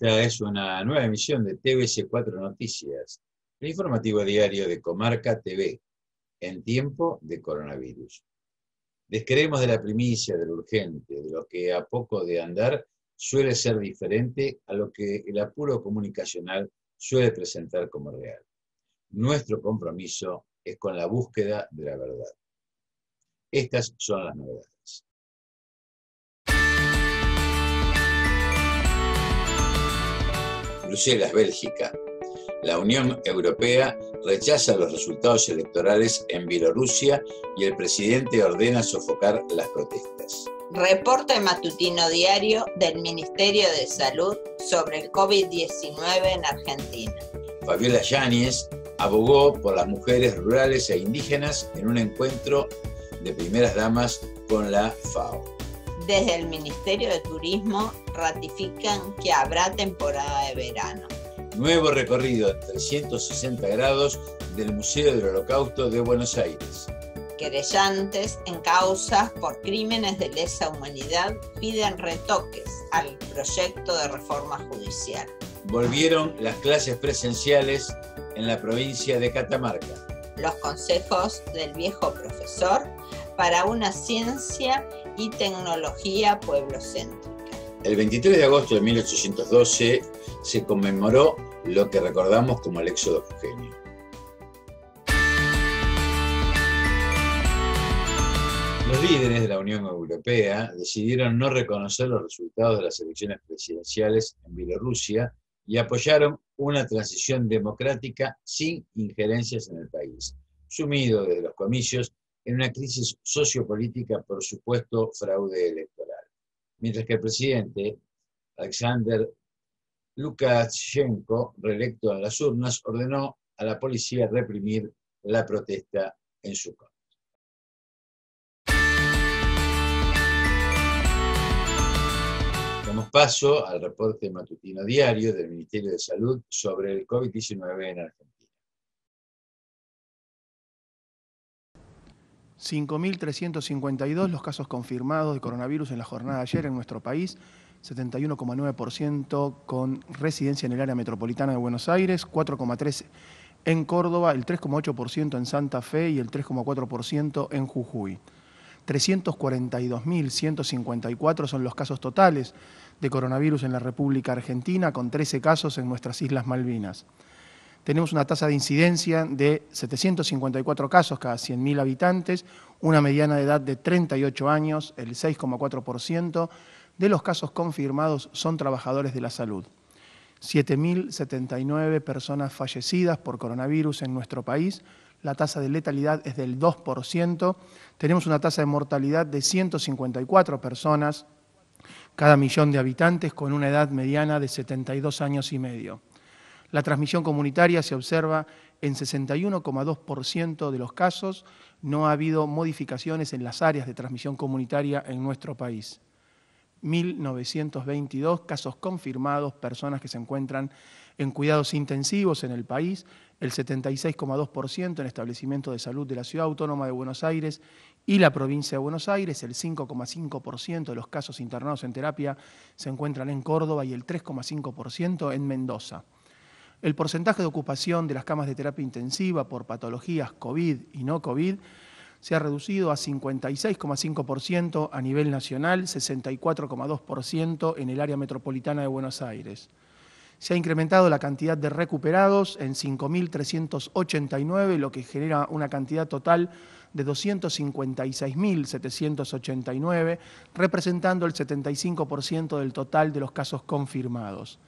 Esta es una nueva emisión de TVC4 Noticias, el informativo diario de Comarca TV, en tiempo de coronavirus. Descreemos de la primicia, de urgente, de lo que a poco de andar suele ser diferente a lo que el apuro comunicacional suele presentar como real. Nuestro compromiso es con la búsqueda de la verdad. Estas son las novedades. Bruselas, Bélgica. La Unión Europea rechaza los resultados electorales en Bielorrusia y el presidente ordena sofocar las protestas. Reporte matutino diario del Ministerio de Salud sobre el COVID-19 en Argentina. Fabiola Yáñez abogó por las mujeres rurales e indígenas en un encuentro de primeras damas con la FAO. Desde el Ministerio de Turismo ratifican que habrá temporada de verano. Nuevo recorrido 360 grados del Museo del Holocausto de Buenos Aires. Querellantes en causas por crímenes de lesa humanidad piden retoques al proyecto de reforma judicial. Volvieron las clases presenciales en la provincia de Catamarca. Los consejos del viejo profesor para una ciencia y tecnología pueblocéntrica. El 23 de agosto de 1812 se conmemoró lo que recordamos como el éxodo Eugenio. Los líderes de la Unión Europea decidieron no reconocer los resultados de las elecciones presidenciales en Bielorrusia y apoyaron una transición democrática sin injerencias en el país, sumido desde los comicios en una crisis sociopolítica por supuesto fraude electoral. Mientras que el presidente Alexander Lukashenko, reelecto en las urnas, ordenó a la policía reprimir la protesta en su contra. Damos paso al reporte matutino diario del Ministerio de Salud sobre el COVID-19 en Argentina. 5.352 los casos confirmados de coronavirus en la jornada de ayer en nuestro país, 71,9% con residencia en el área metropolitana de Buenos Aires, 4,3% en Córdoba, el 3,8% en Santa Fe y el 3,4% en Jujuy. 342.154 son los casos totales de coronavirus en la República Argentina, con 13 casos en nuestras Islas Malvinas tenemos una tasa de incidencia de 754 casos cada 100.000 habitantes, una mediana de edad de 38 años, el 6,4% de los casos confirmados son trabajadores de la salud. 7.079 personas fallecidas por coronavirus en nuestro país, la tasa de letalidad es del 2%, tenemos una tasa de mortalidad de 154 personas cada millón de habitantes con una edad mediana de 72 años y medio. La transmisión comunitaria se observa en 61,2% de los casos. No ha habido modificaciones en las áreas de transmisión comunitaria en nuestro país. 1.922 casos confirmados, personas que se encuentran en cuidados intensivos en el país, el 76,2% en establecimientos de salud de la Ciudad Autónoma de Buenos Aires y la provincia de Buenos Aires, el 5,5% de los casos internados en terapia se encuentran en Córdoba y el 3,5% en Mendoza. El porcentaje de ocupación de las camas de terapia intensiva por patologías COVID y no COVID se ha reducido a 56,5% a nivel nacional, 64,2% en el área metropolitana de Buenos Aires. Se ha incrementado la cantidad de recuperados en 5.389, lo que genera una cantidad total de 256.789, representando el 75% del total de los casos confirmados.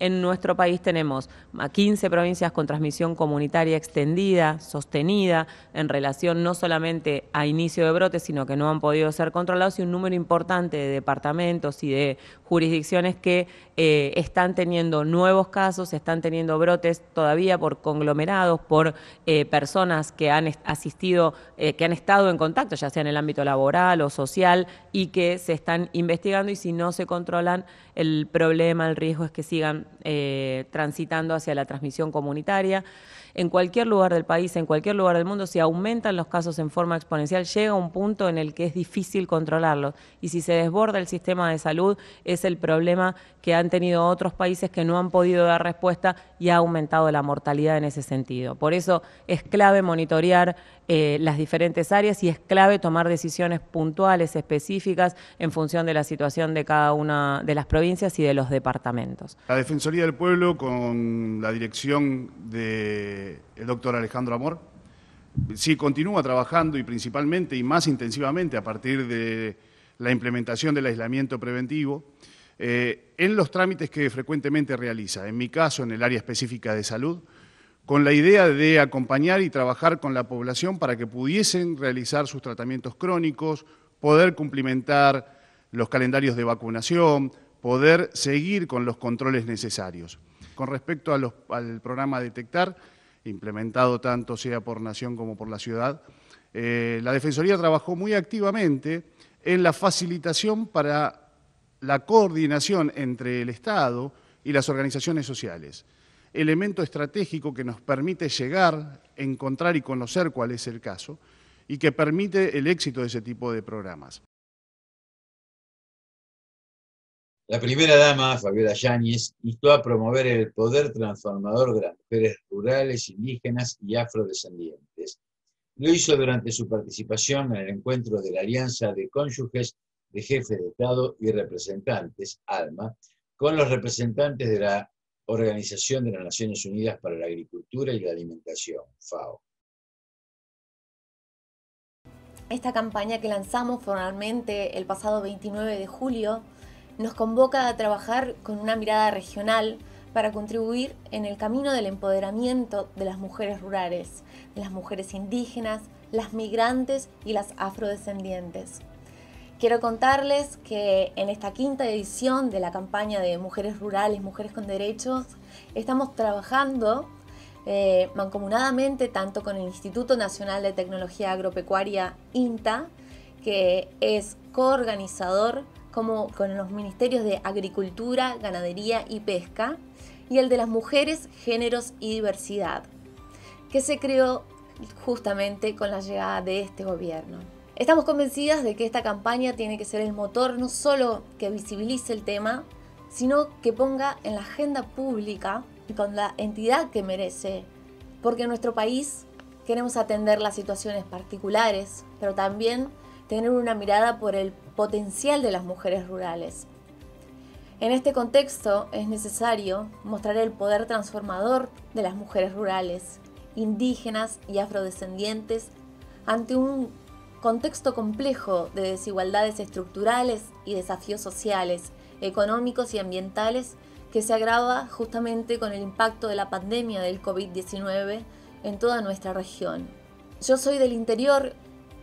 En nuestro país tenemos a 15 provincias con transmisión comunitaria extendida, sostenida, en relación no solamente a inicio de brotes, sino que no han podido ser controlados, y un número importante de departamentos y de jurisdicciones que eh, están teniendo nuevos casos, están teniendo brotes todavía por conglomerados, por eh, personas que han asistido, eh, que han estado en contacto, ya sea en el ámbito laboral o social, y que se están investigando y si no se controlan, el problema, el riesgo es que sigan eh, transitando hacia la transmisión comunitaria. En cualquier lugar del país, en cualquier lugar del mundo, si aumentan los casos en forma exponencial, llega un punto en el que es difícil controlarlos. Y si se desborda el sistema de salud, es el problema que han tenido otros países que no han podido dar respuesta y ha aumentado la mortalidad en ese sentido. Por eso es clave monitorear eh, las diferentes áreas y es clave tomar decisiones puntuales, específicas, en función de la situación de cada una de las provincias y de los departamentos. La Defensoría del Pueblo, con la dirección del doctor Alejandro Amor, sí continúa trabajando y principalmente y más intensivamente a partir de la implementación del aislamiento preventivo, eh, en los trámites que frecuentemente realiza. En mi caso, en el área específica de salud, con la idea de acompañar y trabajar con la población para que pudiesen realizar sus tratamientos crónicos, poder cumplimentar los calendarios de vacunación, poder seguir con los controles necesarios. Con respecto al programa Detectar, implementado tanto sea por Nación como por la ciudad, eh, la Defensoría trabajó muy activamente en la facilitación para la coordinación entre el Estado y las organizaciones sociales elemento estratégico que nos permite llegar, encontrar y conocer cuál es el caso y que permite el éxito de ese tipo de programas. La primera dama, Fabiola Yáñez, instó a promover el poder transformador de las mujeres rurales, indígenas y afrodescendientes. Lo hizo durante su participación en el encuentro de la Alianza de Cónyuges de Jefes de Estado y Representantes, ALMA, con los representantes de la Organización de las Naciones Unidas para la Agricultura y la Alimentación, FAO. Esta campaña que lanzamos formalmente el pasado 29 de julio nos convoca a trabajar con una mirada regional para contribuir en el camino del empoderamiento de las mujeres rurales, de las mujeres indígenas, las migrantes y las afrodescendientes. Quiero contarles que en esta quinta edición de la campaña de Mujeres Rurales, Mujeres con Derechos, estamos trabajando eh, mancomunadamente tanto con el Instituto Nacional de Tecnología Agropecuaria, INTA, que es coorganizador, como con los ministerios de Agricultura, Ganadería y Pesca, y el de las Mujeres, Géneros y Diversidad, que se creó justamente con la llegada de este gobierno. Estamos convencidas de que esta campaña tiene que ser el motor no solo que visibilice el tema, sino que ponga en la agenda pública y con la entidad que merece, porque en nuestro país queremos atender las situaciones particulares, pero también tener una mirada por el potencial de las mujeres rurales. En este contexto es necesario mostrar el poder transformador de las mujeres rurales, indígenas y afrodescendientes ante un contexto complejo de desigualdades estructurales y desafíos sociales, económicos y ambientales que se agrava justamente con el impacto de la pandemia del COVID-19 en toda nuestra región. Yo soy del interior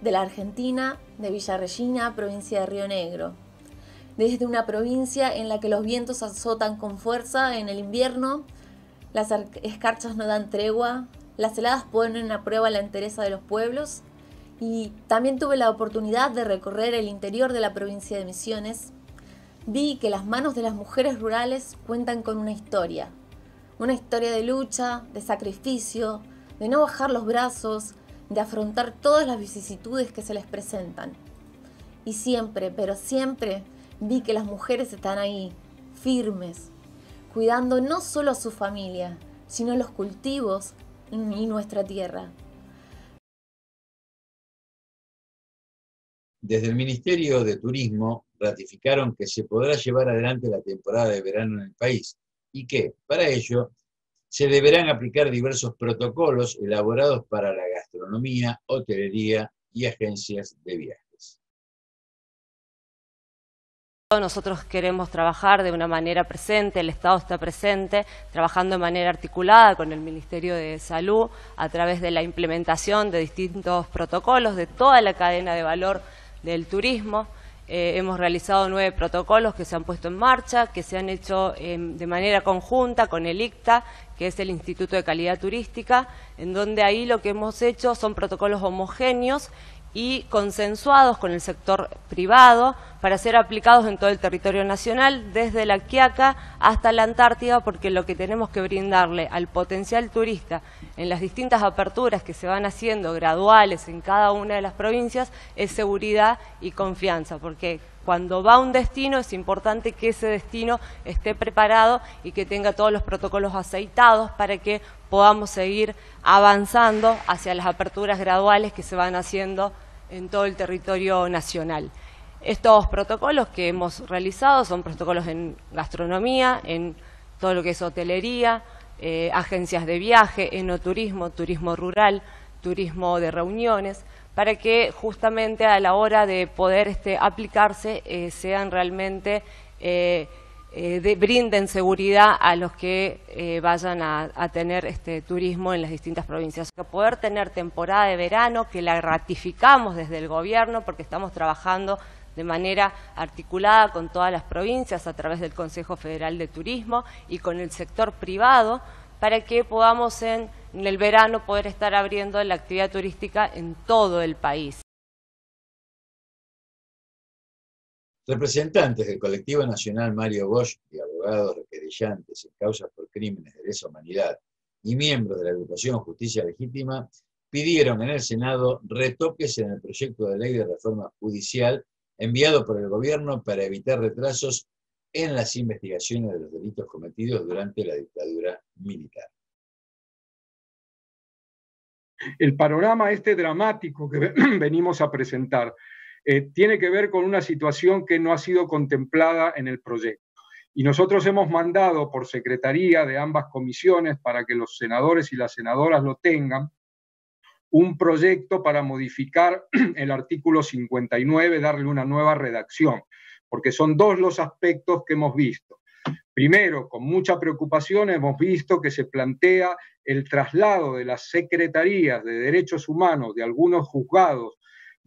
de la Argentina, de Villa Regina, provincia de Río Negro. Desde una provincia en la que los vientos azotan con fuerza en el invierno, las escarchas no dan tregua, las heladas ponen a prueba la entereza de los pueblos y también tuve la oportunidad de recorrer el interior de la provincia de Misiones, vi que las manos de las mujeres rurales cuentan con una historia, una historia de lucha, de sacrificio, de no bajar los brazos, de afrontar todas las vicisitudes que se les presentan. Y siempre, pero siempre vi que las mujeres están ahí, firmes, cuidando no solo a su familia, sino los cultivos y nuestra tierra. Desde el Ministerio de Turismo ratificaron que se podrá llevar adelante la temporada de verano en el país y que, para ello, se deberán aplicar diversos protocolos elaborados para la gastronomía, hotelería y agencias de viajes. Nosotros queremos trabajar de una manera presente, el Estado está presente, trabajando de manera articulada con el Ministerio de Salud a través de la implementación de distintos protocolos de toda la cadena de valor del turismo. Eh, hemos realizado nueve protocolos que se han puesto en marcha, que se han hecho em, de manera conjunta con el ICTA, que es el Instituto de Calidad Turística, en donde ahí lo que hemos hecho son protocolos homogéneos y consensuados con el sector privado para ser aplicados en todo el territorio nacional, desde la Quiaca hasta la Antártida, porque lo que tenemos que brindarle al potencial turista en las distintas aperturas que se van haciendo graduales en cada una de las provincias es seguridad y confianza, porque cuando va a un destino es importante que ese destino esté preparado y que tenga todos los protocolos aceitados para que podamos seguir avanzando hacia las aperturas graduales que se van haciendo en todo el territorio nacional. Estos protocolos que hemos realizado son protocolos en gastronomía, en todo lo que es hotelería, eh, agencias de viaje, enoturismo, turismo rural, turismo de reuniones, para que justamente a la hora de poder este, aplicarse eh, sean realmente eh, brinden seguridad a los que vayan a, a, tener este turismo en las distintas provincias. Poder tener temporada de verano, que la ratificamos desde el gobierno porque estamos trabajando de manera articulada con todas las provincias a través del Consejo Federal de Turismo y con el sector privado para que podamos en, el verano poder estar abriendo la actividad turística en todo el país. Representantes del colectivo nacional Mario Bosch y abogados requerillantes en causas por crímenes de lesa humanidad y miembros de la agrupación Justicia Legítima pidieron en el Senado retoques en el proyecto de ley de reforma judicial enviado por el gobierno para evitar retrasos en las investigaciones de los delitos cometidos durante la dictadura militar. El panorama este dramático que venimos a presentar eh, tiene que ver con una situación que no ha sido contemplada en el proyecto. Y nosotros hemos mandado por secretaría de ambas comisiones para que los senadores y las senadoras lo tengan, un proyecto para modificar el artículo 59, darle una nueva redacción, porque son dos los aspectos que hemos visto. Primero, con mucha preocupación hemos visto que se plantea el traslado de las secretarías de derechos humanos de algunos juzgados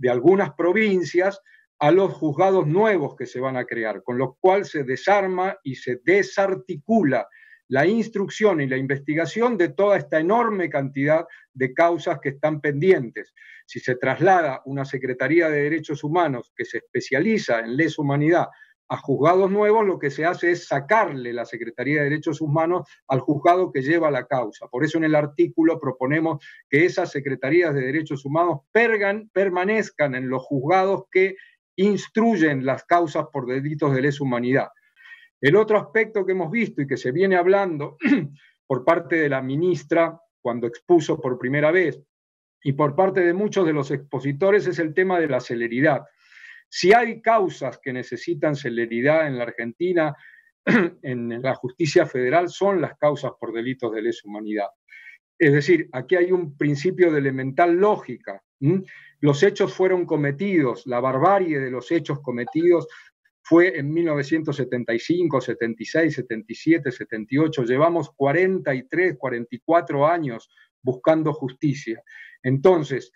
de algunas provincias a los juzgados nuevos que se van a crear, con lo cual se desarma y se desarticula la instrucción y la investigación de toda esta enorme cantidad de causas que están pendientes. Si se traslada una Secretaría de Derechos Humanos que se especializa en lesa humanidad a juzgados nuevos, lo que se hace es sacarle la Secretaría de Derechos Humanos al juzgado que lleva la causa. Por eso en el artículo proponemos que esas Secretarías de Derechos Humanos permanezcan en los juzgados que instruyen las causas por delitos de lesa humanidad. El otro aspecto que hemos visto y que se viene hablando por parte de la ministra cuando expuso por primera vez y por parte de muchos de los expositores es el tema de la celeridad. Si hay causas que necesitan celeridad en la Argentina, en la justicia federal, son las causas por delitos de lesa humanidad. Es decir, aquí hay un principio de elemental lógica. Los hechos fueron cometidos, la barbarie de los hechos cometidos fue en 1975, 76, 77, 78. Llevamos 43, 44 años buscando justicia. Entonces,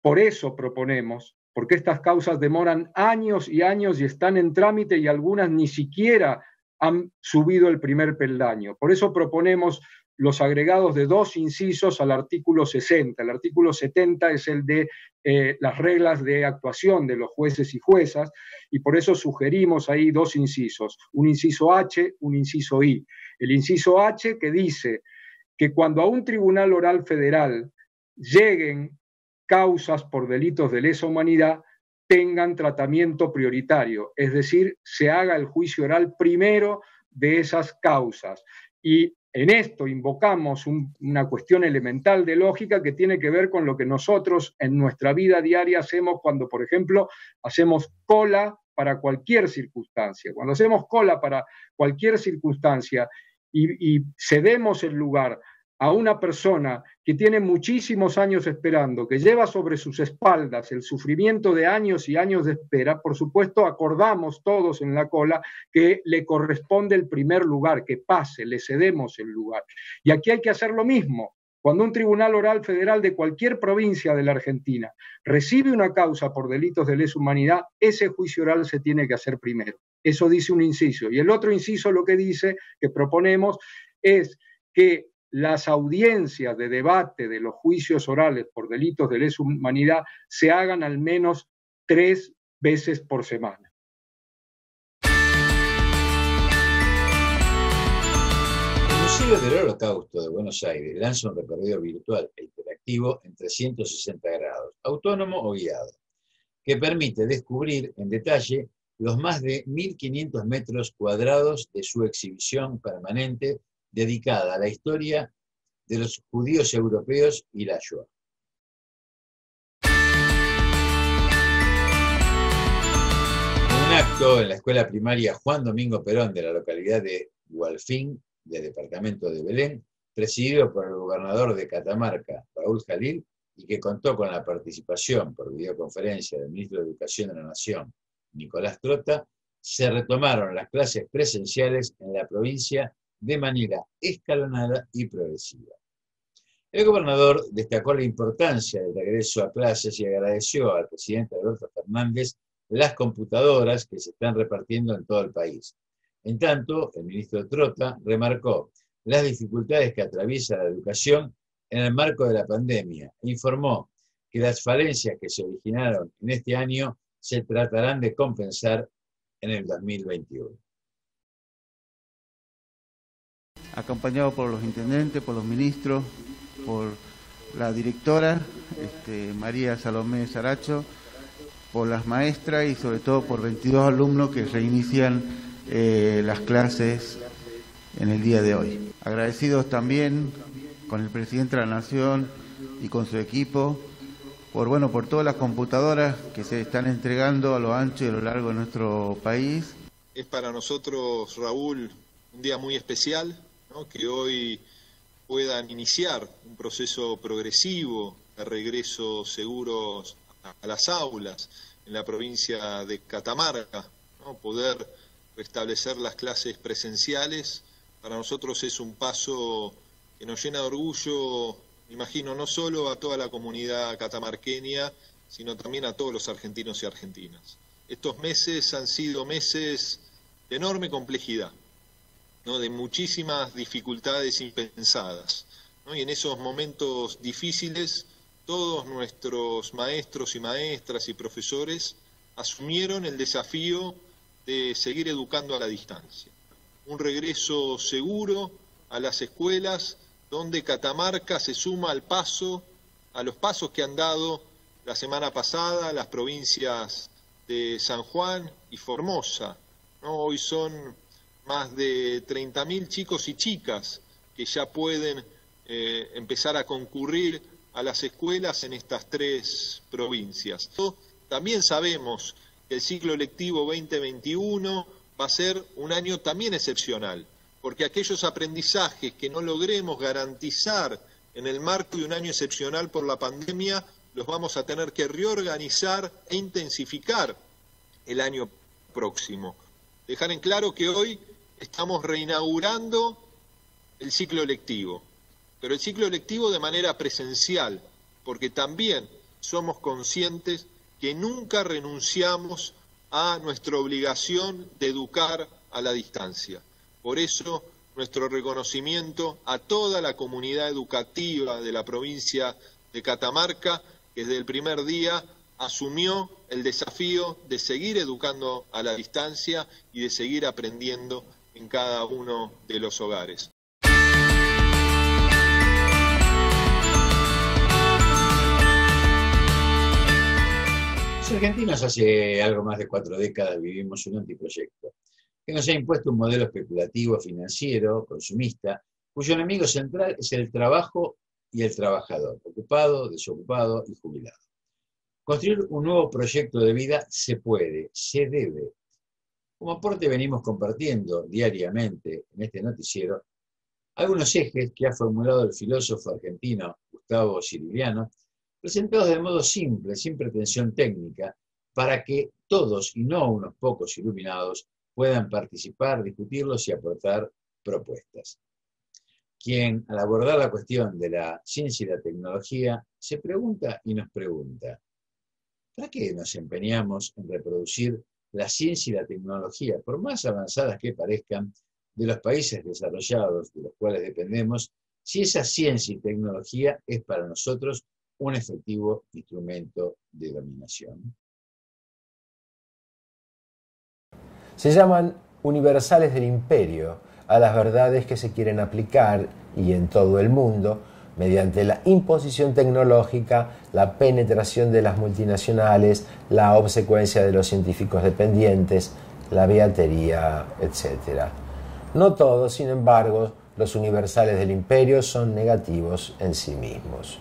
por eso proponemos, porque estas causas demoran años y años y están en trámite y algunas ni siquiera han subido el primer peldaño. Por eso proponemos los agregados de dos incisos al artículo 60. El artículo 70 es el de eh, las reglas de actuación de los jueces y juezas, y por eso sugerimos ahí dos incisos, un inciso H, un inciso I. El inciso H que dice que cuando a un tribunal oral federal lleguen causas por delitos de lesa humanidad, tengan tratamiento prioritario, es decir, se haga el juicio oral primero de esas causas. Y en esto invocamos una cuestión elemental de lógica que tiene que ver con lo que nosotros en nuestra vida diaria hacemos cuando, por ejemplo, hacemos cola para cualquier circunstancia. Cuando hacemos cola para cualquier circunstancia y, cedemos el lugar a una persona que tiene muchísimos años esperando, que lleva sobre sus espaldas el sufrimiento de años y años de espera, por supuesto acordamos todos en la cola que le corresponde el primer lugar, que pase, le cedemos el lugar. Y aquí hay que hacer lo mismo. Cuando un tribunal oral federal de cualquier provincia de la Argentina recibe una causa por delitos de lesa humanidad, ese juicio oral se tiene que hacer primero. Eso dice un inciso. Y el otro inciso lo que dice, que proponemos, es que las audiencias de debate de los juicios orales por delitos de lesa humanidad se hagan al menos tres veces por semana. Museo del Holocausto de Buenos Aires lanza un recorrido virtual e interactivo en 360 grados, autónomo o guiado, que permite descubrir en detalle los más de 1.500 metros cuadrados de su exhibición permanente dedicada a la historia de los judíos europeos y la Shoah. En un acto en la escuela primaria Juan Domingo Perón de la localidad de Gualfín, del departamento de Belén, presidido por el gobernador de Catamarca, Raúl Jalil, y que contó con la participación por videoconferencia del ministro de Educación de la Nación, Nicolás Trota, se retomaron las clases presenciales en la provincia de manera escalonada y progresiva. El gobernador destacó la importancia del regreso a clases y agradeció al presidente Alberto Fernández las computadoras que se están repartiendo en todo el país. En tanto, el ministro Trota remarcó las dificultades que atraviesa la educación en el marco de la pandemia e informó que las falencias que se originaron en este año se tratarán de compensar en el 2021. Acompañado por los intendentes, por los ministros, por la directora este, María Salomé Saracho, por las maestras y sobre todo por 22 alumnos que reinician eh, las clases en el día de hoy. Agradecidos también con el presidente de la Nación y con su equipo por bueno por todas las computadoras que se están entregando a lo ancho y a lo largo de nuestro país. Es para nosotros, Raúl, un día muy especial, que hoy puedan iniciar un proceso progresivo de regreso seguros a las aulas en la provincia de Catamarca, ¿no? poder restablecer las clases presenciales, para nosotros es un paso que nos llena de orgullo imagino, no solo a toda la comunidad catamarqueña, sino también a todos los argentinos y argentinas. Estos meses han sido meses de enorme complejidad, de muchísimas dificultades impensadas. Y en esos momentos difíciles, todos nuestros maestros y maestras y profesores asumieron el desafío de seguir educando a la distancia. Un regreso seguro a las escuelas donde Catamarca se suma al paso, a los pasos que han dado la semana pasada las provincias de San Juan y Formosa. Hoy son más de 30.000 chicos y chicas que ya pueden eh, empezar a concurrir a las escuelas en estas tres provincias. También sabemos que el ciclo lectivo 2021 va a ser un año también excepcional porque aquellos aprendizajes que no logremos garantizar en el marco de un año excepcional por la pandemia, los vamos a tener que reorganizar e intensificar el año próximo. Dejar en claro que hoy estamos reinaugurando el ciclo lectivo, pero el ciclo lectivo de manera presencial, porque también somos conscientes que nunca renunciamos a nuestra obligación de educar a la distancia. Por eso, nuestro reconocimiento a toda la comunidad educativa de la provincia de Catamarca, que desde el primer día asumió el desafío de seguir educando a la distancia y de seguir aprendiendo en cada uno de los hogares. Los argentinos hace algo más de cuatro décadas vivimos un antiproyecto que nos ha impuesto un modelo especulativo, financiero, consumista, cuyo enemigo central es el trabajo y el trabajador, ocupado, desocupado y jubilado. Construir un nuevo proyecto de vida se puede, se debe. Como aporte venimos compartiendo diariamente en este noticiero algunos ejes que ha formulado el filósofo argentino Gustavo Ciriliano, presentados de modo simple, sin pretensión técnica, para que todos y no unos pocos iluminados puedan participar, discutirlos y aportar propuestas. Quien, al abordar la cuestión de la ciencia y la tecnología, se pregunta y nos pregunta, ¿para qué nos empeñamos en reproducir la ciencia y la tecnología, por más avanzadas que parezcan, de los países desarrollados de los cuales dependemos, si esa ciencia y tecnología es para nosotros un efectivo instrumento de dominación. Se llaman universales del imperio a las verdades que se quieren aplicar y en todo el mundo mediante la imposición tecnológica, la penetración de las multinacionales, la obsecuencia de los científicos dependientes, la beatería, etc. No todos, sin embargo, los universales del imperio son negativos en sí mismos.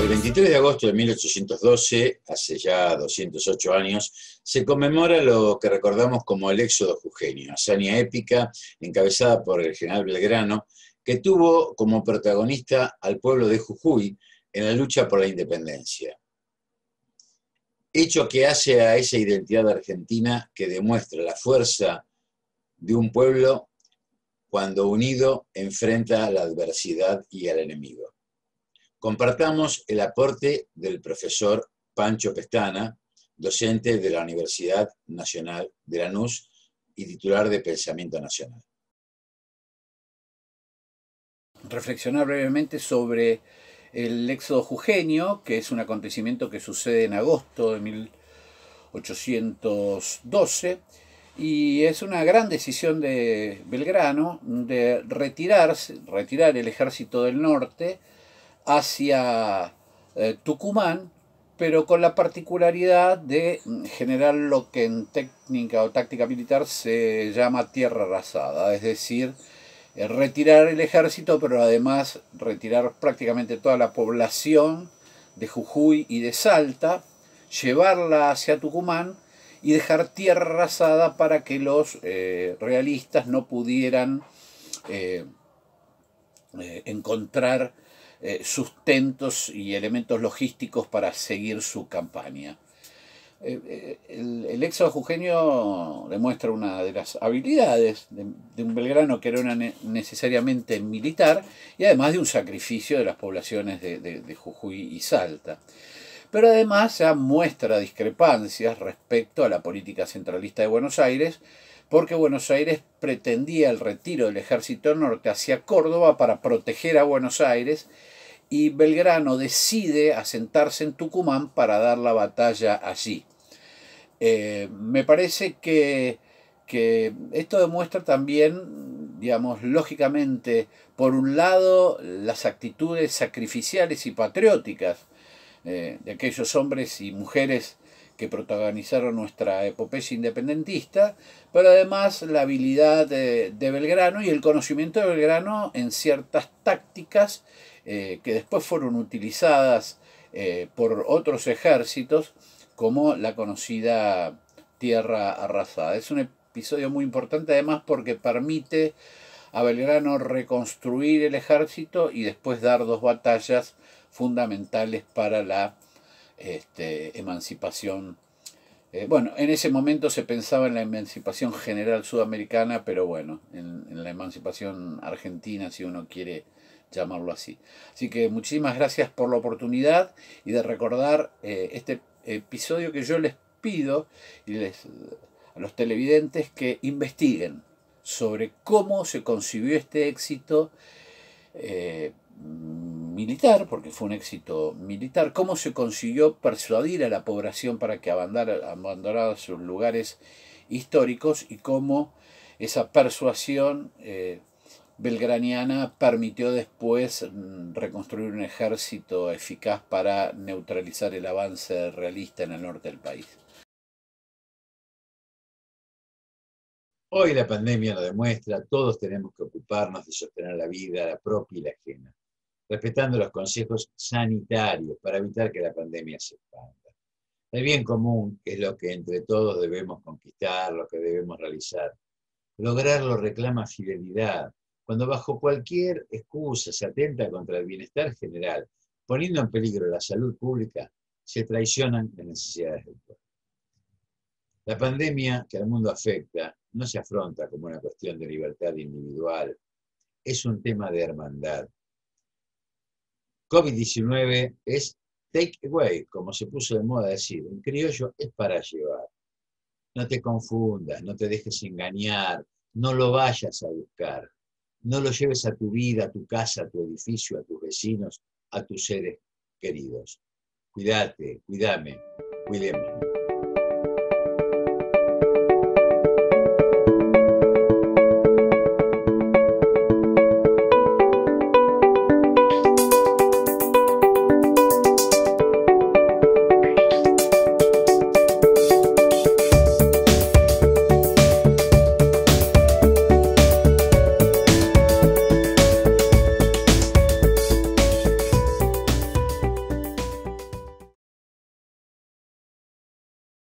El 23 de agosto de 1812, hace ya 208 años, se conmemora lo que recordamos como el éxodo jujeño, hazaña épica encabezada por el general Belgrano, que tuvo como protagonista al pueblo de Jujuy en la lucha por la independencia. Hecho que hace a esa identidad argentina que demuestra la fuerza de un pueblo cuando unido enfrenta la adversidad y al enemigo. Compartamos el aporte del profesor Pancho Pestana, docente de la Universidad Nacional de Lanús y titular de Pensamiento Nacional. Reflexionar brevemente sobre el éxodo jujeño, que es un acontecimiento que sucede en agosto de 1812, y es una gran decisión de Belgrano de retirarse, retirar el ejército del norte, hacia eh, Tucumán, pero con la particularidad de generar lo que en técnica o táctica militar se llama tierra arrasada, es decir, eh, retirar el ejército, pero además retirar prácticamente toda la población de Jujuy y de Salta, llevarla hacia Tucumán y dejar tierra arrasada para que los eh, realistas no pudieran encontrar eh, sustentos y elementos logísticos para seguir su campaña. Eh, eh, el, éxodo jujeño demuestra una de las habilidades de, un Belgrano que era una necesariamente militar y además de un sacrificio de las poblaciones de, de Jujuy y Salta. Pero además ya muestra discrepancias respecto a la política centralista de Buenos Aires, porque Buenos Aires pretendía el retiro del ejército norte hacia Córdoba para proteger a Buenos Aires y Belgrano decide asentarse en Tucumán para dar la batalla allí. Eh, me parece que, esto demuestra también, digamos, lógicamente, por un lado, las actitudes sacrificiales y patrióticas eh, de aquellos hombres y mujeres que protagonizaron nuestra epopeya independentista, pero además la habilidad de, Belgrano y el conocimiento de Belgrano en ciertas tácticas eh, que después fueron utilizadas eh, por otros ejércitos como la conocida Tierra Arrasada. Es un episodio muy importante además porque permite a Belgrano reconstruir el ejército y después dar dos batallas fundamentales para la este, emancipación. Eh, bueno, en ese momento se pensaba en la emancipación general sudamericana, pero bueno, en, la emancipación argentina, si uno quiere llamarlo así. Así que muchísimas gracias por la oportunidad y de recordar eh, este episodio que yo les pido y les, a los televidentes que investiguen sobre cómo se concibió este éxito. Eh, militar, porque fue un éxito militar, cómo se consiguió persuadir a la población para que abandonara, sus lugares históricos y cómo esa persuasión eh, belgraniana permitió después mm, reconstruir un ejército eficaz para neutralizar el avance realista en el norte del país. Hoy la pandemia lo demuestra, todos tenemos que ocuparnos de sostener la vida, la propia y la ajena respetando los consejos sanitarios para evitar que la pandemia se expanda. El bien común es lo que entre todos debemos conquistar, lo que debemos realizar. Lograrlo reclama fidelidad, cuando bajo cualquier excusa se atenta contra el bienestar general, poniendo en peligro la salud pública, se traicionan las necesidades del pueblo. La pandemia que al mundo afecta no se afronta como una cuestión de libertad individual, es un tema de hermandad, COVID-19 es Take away, como se puso de moda decir, en criollo es para llevar. No te confundas, no te dejes engañar, no lo vayas a buscar. No lo lleves a tu vida, a tu casa, a tu edificio, a tus vecinos, a tus seres queridos. Cuídate, cuídame, cuídeme.